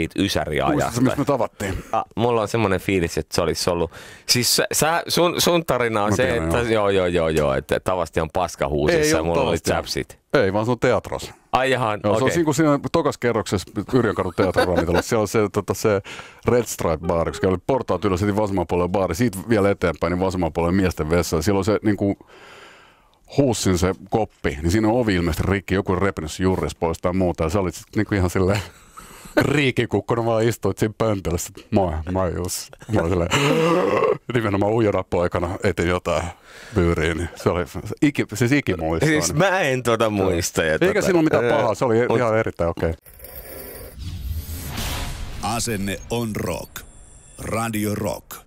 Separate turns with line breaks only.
siitä ysäriajasta.
Muistatko, me tavattiin?
Ah, mulla on semmoinen fiilis, että se olisi ollut... Siis sä- sun, sun tarina on
Mä
se,
tiedän,
että
joo.
joo, joo, joo, että Tavasti on paskahuusissa
Ei
ja mulla oli chapsit.
Ei, vaan se on teatros.
Ai jahan,
Joo, se on siinä, kun siinä tokas kerroksessa Yrjönkadun teatteriravintolassa. Siellä on se, tota, se Red Stripe baari, koska oli portaat ylös, sitten vasemman puolen baari. Siitä vielä eteenpäin, niin vasemman puolen miesten vessa. Siellä on se niin kuin, huussin se koppi, niin siinä on ovi ilmeisesti rikki, joku on repinyt se juuris pois tai muuta. Ja sä olit sitten niin kuin ihan silleen riikikukkona vaan istuit siinä pöntöllä. Sitten, moi, mä oon Jussi. Mä olin silleen, nimenomaan ujona poikana etin jotain byyriin. Niin se oli iki, siis ikimuistoinen.
Siis mä en tuota muista. Ja
Eikä
tota,
siinä ole mitään
ää,
pahaa, se oli
mut-
ihan erittäin okei.
Asenne on rock. Radio Rock.